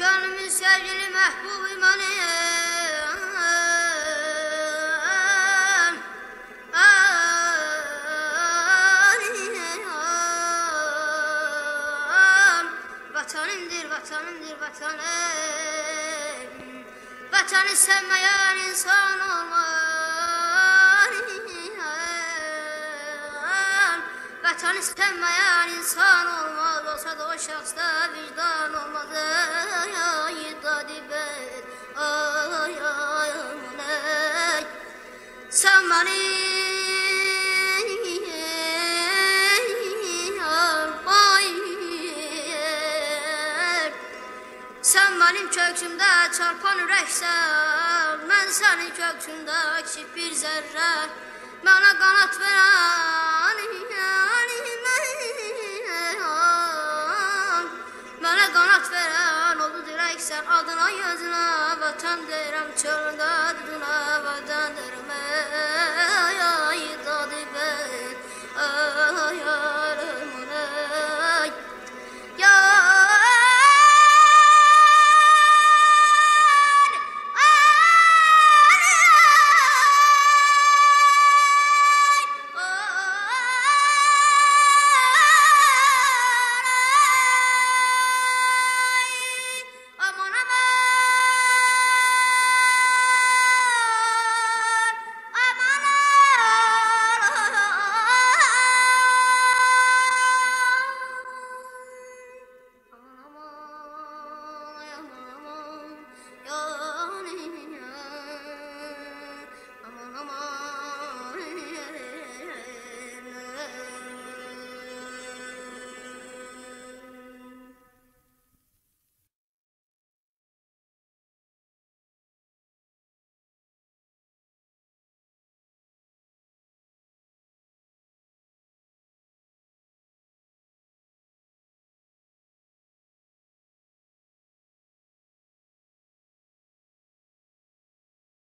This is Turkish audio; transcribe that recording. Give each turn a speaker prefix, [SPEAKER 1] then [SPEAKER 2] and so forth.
[SPEAKER 1] Gönlümün sevgili məhbub imanım Vatanımdır, vatanımdır, vatanım. Vatanı sevmeyen insan olmaz. Vatanı sevmeyen insan şahsta vicdan olmaz Ay dadibet Ay ay ay Sen benim köksümdə çarpan ürəksən Mən sənin köksündə kiçik bir zərrə Mənə qanat verən dirəksən Adına gözünə vətən deyirəm Çölündə duduna vətən deyirəm ey.